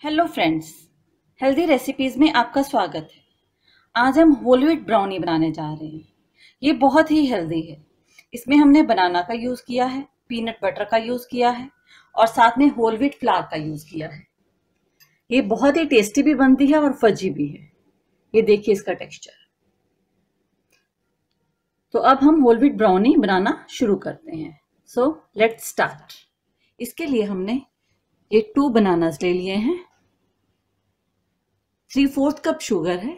Hello friends healthy recipes में आपका स्वागत है। आज हम होल व्हीट ब्राउनी बनाने जा रहे हैं। ये बहुत ही हेल्दी है। इसमें हमने बनाना का यूज़ किया है पीनट बटर का यूज़ किया है और साथ में होल व्हीट फ्लावर का यूज़ किया है। ये बहुत ही टेस्टी भी बनती है और फजी भी है। ये देखिए इसका टेक्स्चर तो अब हम होल व्हीट ब्राउनी बनाना शुरू करते हैं। सो लेट स्टार्ट इसके लिए हमने ये टू बनानास ले लिए हैं। थ्री फोर्थ कप शुगर है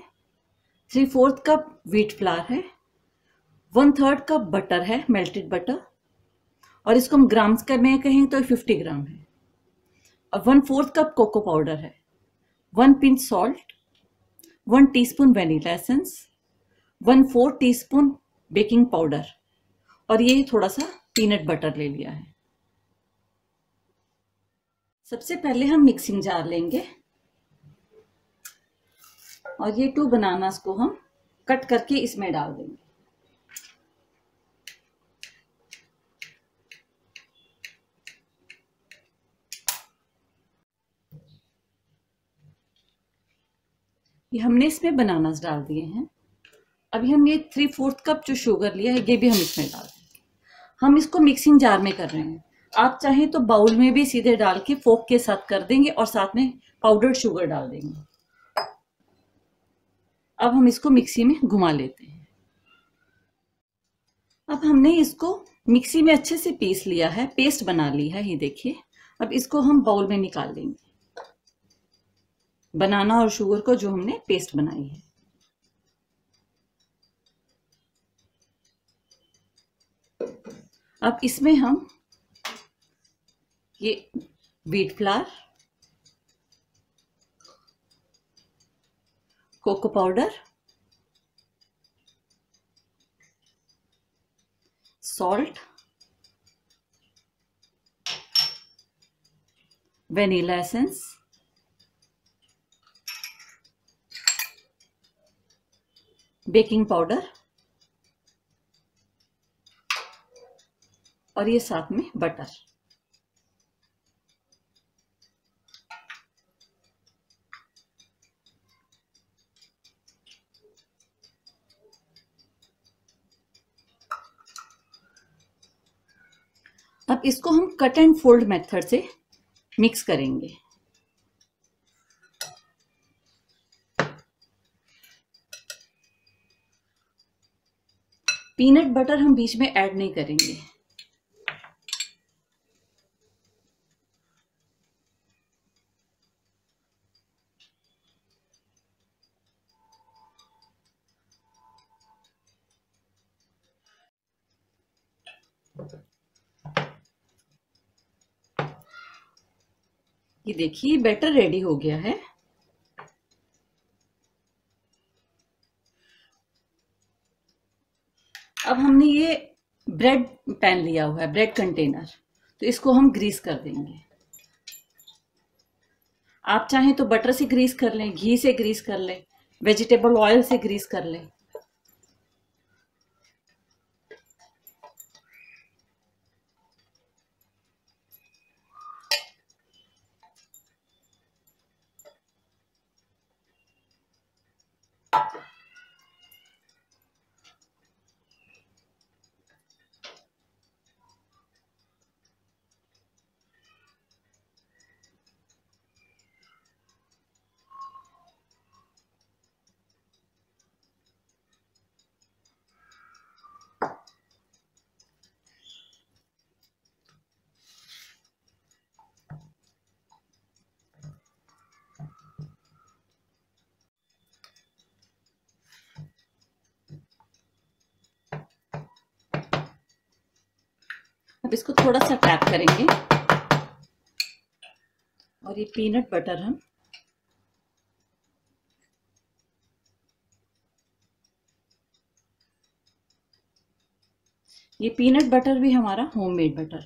three fourth cup wheat flour है वन थर्ड कप बटर है मेल्टेड बटर और इसको हम ग्राम्स का में कहें तो फिफ्टी ग्राम है। और one fourth cup cocoa powder है one pinch salt one teaspoon vanilla essence one four teaspoon baking powder और ये थोड़ा सा पीनट बटर ले लिया है। सबसे पहले हम मिक्सिंग जार लेंगे। और ये टू बनानास को हम कट करके इसमें डाल देंगे। ये हमने इसमें बनानास डाल दिए हैं। अभी हम ये थ्री फोर्थ कप जो शुगर लिया है, ये भी हम इसमें डाल देंगे। हम इसको मिक्सिंग जार में कर रहे हैं। आप चाहें तो बाउल में भी सीधे डाल के फोक के साथ कर देंगे और साथ में पाउडर शुगर डाल देंगे। अब हम इसको मिक्सी में घुमा लेते हैं। अब हमने इसको मिक्सी में अच्छे से पीस लिया है, पेस्ट बना ली है, ये देखिए। अब इसको हम बाउल में निकाल लेंगे। बनाना और शुगर को जो हमने पेस्ट बनाई है। अब इसमें हम ये wheat flour cocoa powder salt vanilla essence baking powder और ये साथ में बटर अब इसको हम कट एंड फोल्ड मेथड से मिक्स करेंगे। पीनट बटर हम बीच में ऐड नहीं करेंगे। ये देखिए बैटर रेडी हो गया है। अब हमने ये ब्रेड पैन लिया हुआ है ब्रेड कंटेनर तो इसको हम ग्रीस कर देंगे। आप चाहें तो बटर से ग्रीस कर लें, घी से ग्रीस कर लें वेजिटेबल ऑयल से ग्रीस कर लें। अब इसको थोड़ा सा टैप करेंगे। और ये पीनट बटर हम ये पीनट बटर भी हमारा होममेड बटर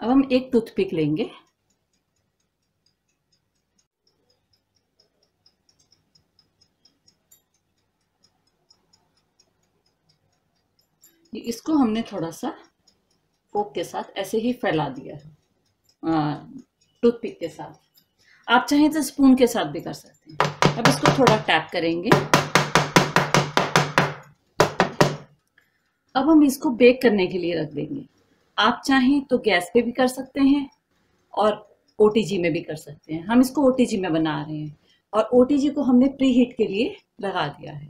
अब हम एक टूथपिक लेंगे। इसको हमने थोड़ा सा फोक के साथ ऐसे ही फैला दिया टूथपिक के साथ। आप चाहें तो स्पून के साथ भी कर सकते हैं। अब इसको थोड़ा टैप करेंगे। अब हम इसको बेक करने के लिए रख देंगे। आप चाहें तो गैस पे भी कर सकते हैं और ओ में भी कर सकते हैं। हम इसको ओटीजी में बना रहे हैं और ओटीजी को हमने प्री हीट के लिए लगा दिया है।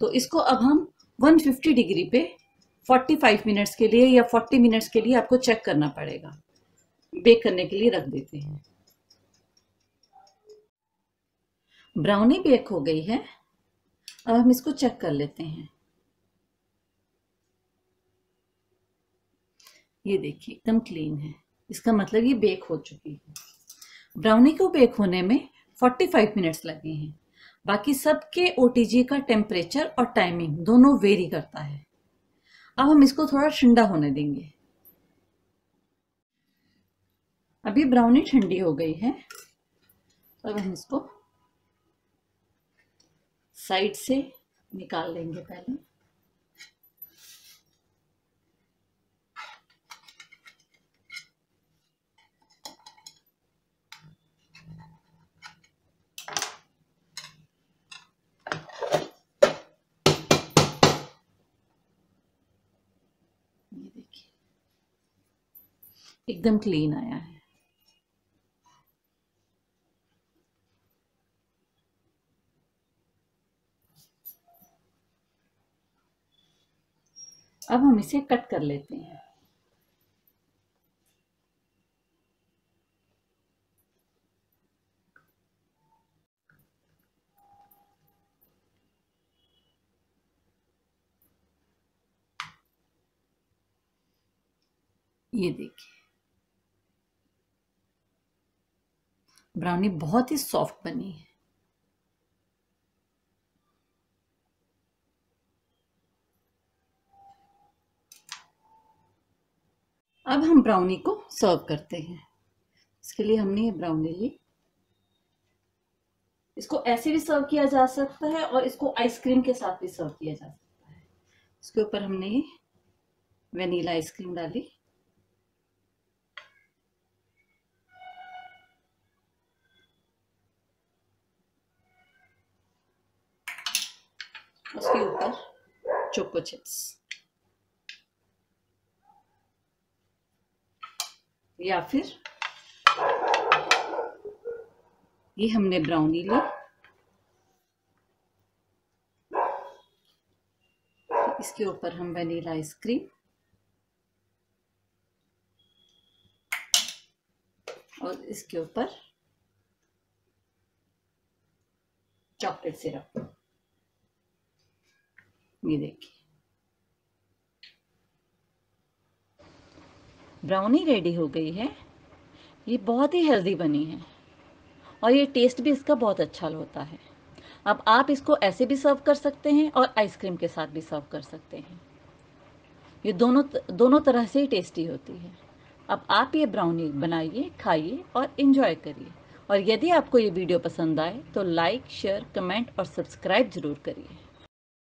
तो इसको अब हम 150 डिग्री पे 45 मिनट्स के लिए या 40 मिनट्स के लिए आपको चेक करना पड़ेगा। बेक करने के लिए रख देते हैं। ब्राउनी बेक हो गई है। अब हम इसको चेक कर लेते हैं। ये देखिए, एकदम क्लीन है। इसका मतलब ये बेक हो चुकी है। ब्राउनी को बेक होने में 45 मिनट्स लगे हैं। बाकी सबके ओ का टेम्परेचर और टाइमिंग दोनों वेरी करता है। अब हम इसको थोड़ा ठंडा होने देंगे। अभी ब्राउनी ठंडी हो गई है। अब हम इसको साइड से निकाल लेंगे पहले। एकदम क्लीन आया है। अब हम इसे कट कर लेते हैं। ये देखिए। ब्राउनी बहुत ही सॉफ्ट बनी है। अब हम ब्राउनी को सर्व करते हैं। इसके लिए हमने ये ब्राउनी ली। इसको ऐसे भी सर्व किया जा सकता है और इसको आइसक्रीम के साथ भी सर्व किया जा सकता है। इसके ऊपर हमने वेनीला आइसक्रीम डाली। उसके ऊपर चोको चिप्स या फिर ये हमने ब्राउनी ली. इसके ऊपर हम वनीला आइसक्रीम और इसके ऊपर चॉकलेट सिरप ये देखिए। ब्राउनी रेडी हो गई है। ये बहुत ही हेल्दी बनी है। और ये टेस्ट भी इसका बहुत अच्छा होता है। अब आप इसको ऐसे भी सर्व कर सकते हैं और आइसक्रीम के साथ भी सर्व कर सकते हैं। ये दोनों दोनों तरह से ही टेस्टी होती है। अब आप ये ब्राउनी बनाइए, खाइए और इन्जॉय करिए। और यदि आपको ये वीडियो पसंद आए तो लाइक शेयर कमेंट और सब्सक्राइब ज़रूर करिए।